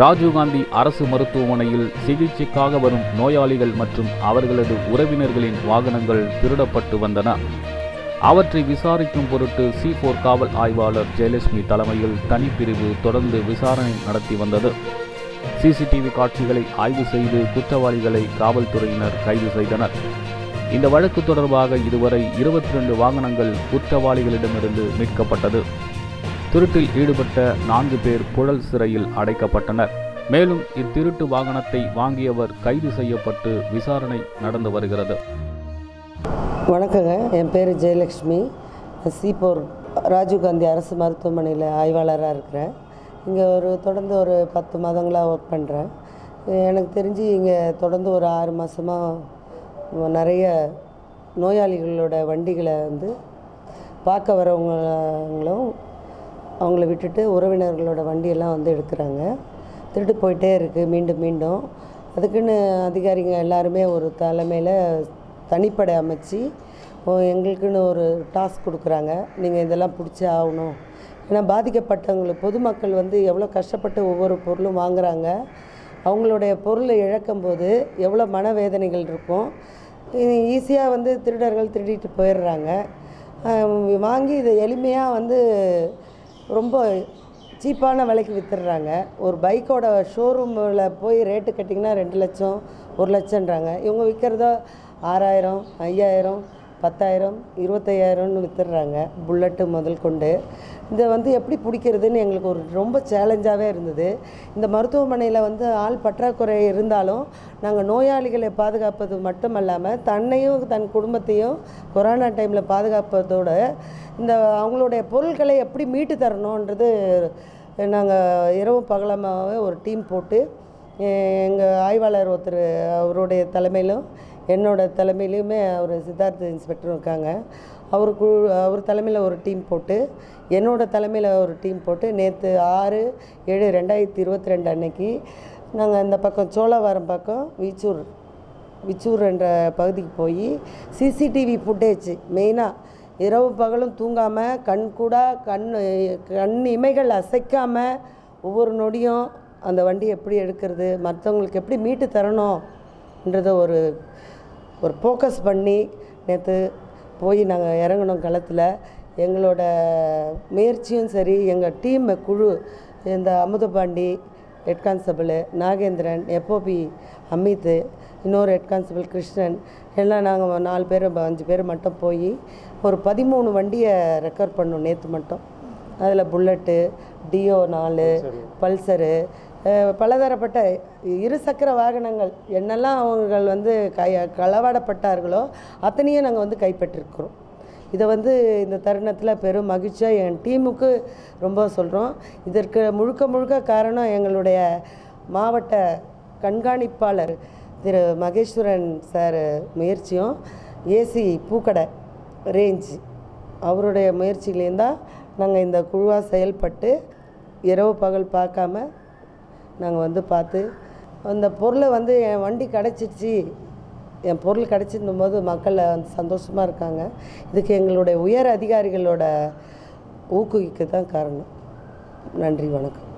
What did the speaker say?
ராஜீவ்காந்தி அரசு மருத்துவமனையில் சிகிச்சைக்காக வரும் நோயாளிகள் மற்றும் அவர்களது உறவினர்களின் வாகனங்கள் திருடப்பட்டு வந்தன. அவற்றை விசாரிக்கும் பொருட்டு சி போர் காவல் ஆய்வாளர் ஜெயலட்சுமி தலைமையில் தனிப்பிரிவு தொடர்ந்து விசாரணை நடத்தி வந்தது. சிசிடிவி காட்சிகளை ஆய்வு செய்து குற்றவாளிகளை காவல்துறையினர் கைது செய்தனர். இந்த வழக்கு தொடர்பாக இதுவரை இருபத்தி ரெண்டு வாகனங்கள் குற்றவாளிகளிடமிருந்து மீட்கப்பட்டது. திருட்டில் ஈடுபட்ட நான்கு பேர் புழல் சிறையில் அடைக்கப்பட்டனர். மேலும் இத்திருட்டு வாகனத்தை வாங்கியவர் கைது செய்யப்பட்டு விசாரணை நடந்து வருகிறது. வணக்கங்க. என் பேர் ஜெயலக்ஷ்மி. சீப்போர் ராஜீவ்காந்தி அரசு மருத்துவமனையில் ஆய்வாளராக இருக்கிறேன். இங்கே ஒரு தொடர்ந்து ஒரு பத்து மாதங்களாக ஒர்க் பண்ணுறேன் எனக்கு தெரிஞ்சு இங்கே தொடர்ந்து ஒரு ஆறு மாதமாக நிறைய நோயாளிகளோட வண்டிகளை வந்து பார்க்க வரவங்களும் அவங்கள விட்டுட்டு உறவினர்களோட வண்டியெல்லாம் வந்து எடுக்கிறாங்க. திருட்டு போயிட்டே இருக்குது மீண்டும் மீண்டும். அதுக்குன்னு அதிகாரிங்க எல்லாருமே ஒரு தலைமையில் தனிப்படை அமைச்சு எங்களுக்குன்னு ஒரு டாஸ்க் கொடுக்குறாங்க. நீங்கள் இதெல்லாம் பிடிச்சே ஆகணும். ஏன்னா பாதிக்கப்பட்டவங்களுக்கு பொதுமக்கள் வந்து எவ்வளோ கஷ்டப்பட்டு ஒவ்வொரு பொருளும் வாங்குறாங்க. அவங்களுடைய பொருளை இழக்கும்போது எவ்வளோ மனவேதனைகள் இருக்கும். ஈஸியாக வந்து திருடர்கள் திருடிட்டு போயிடுறாங்க. வாங்கி இதை எளிமையாக வந்து ரொம்ப சீப்பான விலைக்கு விற்றுடுறாங்க ஒரு பைக்கோட ஷோரூமில் போய் ரேட்டு கட்டிங்கன்னா ரெண்டு லட்சம் ஒரு லட்சன்றாங்க இவங்க விற்கிறதோ ஆறாயிரம் ஐயாயிரம் பத்தாயிரம் இருபத்தையாயிரம்னு விற்றுடுறாங்க புல்லட்டு முதல் கொண்டு. இதை வந்து எப்படி பிடிக்கிறதுன்னு எங்களுக்கு ஒரு ரொம்ப சேலஞ்சாகவே இருந்தது. இந்த மருத்துவமனையில் வந்து ஆள் பற்றாக்குறை இருந்தாலும் நாங்கள் நோயாளிகளை பாதுகாப்பது மட்டும் இல்லாமல் தன்னையும் தன் குடும்பத்தையும் கொரோனா டைமில் பாதுகாப்பதோட இந்த அவங்களுடைய பொருட்களை எப்படி மீட்டு தரணுன்றது நாங்கள் இரவு பகலமாகவே ஒரு டீம் போட்டு எங்கள் ஆய்வாளர் ஒருத்தர் அவருடைய தலைமையிலும் என்னோடய தலைமையிலையுமே அவர் சித்தார்த்த இன்ஸ்பெக்டரும் இருக்காங்க. அவர் குழு அவர் தலைமையில் ஒரு டீம் போட்டு என்னோடய தலைமையில் ஒரு டீம் போட்டு நேற்று ஆறு ஏழு ரெண்டாயிரத்தி இருபத்தி ரெண்டு அன்னைக்கு நாங்கள் இந்த பக்கம் சோழவாரம் பக்கம் வீச்சூர் விச்சூர் என்ற பகுதிக்கு போய் சிசிடிவி ஃபுட்டேஜ் மெயினாக இரவு பகலும் தூங்காமல் கண் கூட கண் கண் இமைகள் அசைக்காமல் ஒவ்வொரு நொடியும் அந்த வண்டி எப்படி எடுக்கிறது மற்றவங்களுக்கு எப்படி மீட்டு தரணும்ன்றத ஒரு ஒரு ஃபோக்கஸ் பண்ணி நேற்று போய் நாங்கள் இறங்கினோம் களத்தில். எங்களோட முயற்சியும் சரி எங்கள் டீம் குழு இந்த அமுதபாண்டி ஹெட் கான்ஸ்டபிள் நாகேந்திரன் எப்போபி அமித் இன்னொரு ஹெட் கான்ஸ்டபிள் கிருஷ்ணன் எல்லாம் நாங்கள் நாலு பேர் அஞ்சு பேர் மட்டும் போய் ஒரு பதிமூணு வண்டியை ரெக்கவர் பண்ணோம் நேற்று மட்டும். அதில் புல்லட்டு டியோ நாலு பல்சரு பலதரப்பட்ட இருசக்கர வாகனங்கள் என்னெல்லாம் அவங்கள் வந்து கை களவாடப்பட்டார்களோ அத்தனையும் நாங்கள் வந்து கைப்பற்றிருக்கிறோம். இதை வந்து இந்த தருணத்தில் பெரும் மகிழ்ச்சியாக என் டீமுக்கு ரொம்ப சொல்கிறோம் இதற்கு முழுக்க முழுக்க காரணம் எங்களுடைய மாவட்ட கண்காணிப்பாளர் திரு மகேஸ்வரன் சார் முயற்சியும் ஏசி பூக்கடை ரேஞ்ச் அவருடைய முயற்சிகளையும் தான் நாங்கள் இந்த குழுவாக செயல்பட்டு இரவு பகல் பார்க்காம நாங்கள் வந்து பார்த்து அந்த பொருளை வந்து என் வண்டி கிடச்சிருச்சு. என் பொருள் கிடச்சிருந்தும் போது மக்கள் வந்து சந்தோஷமாக இருக்காங்க. இதுக்கு எங்களுடைய உயர் அதிகாரிகளோட ஊக்குவிக்க தான் காரணம். நன்றி வணக்கம்.